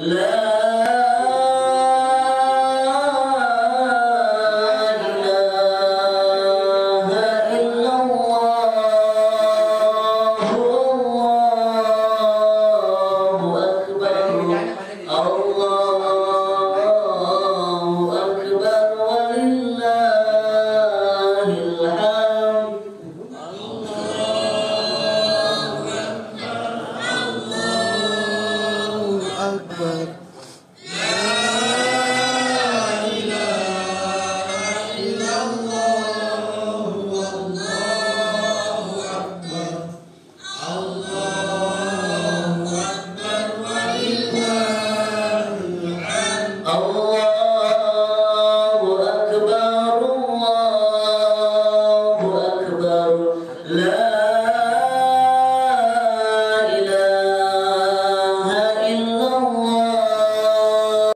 love. لا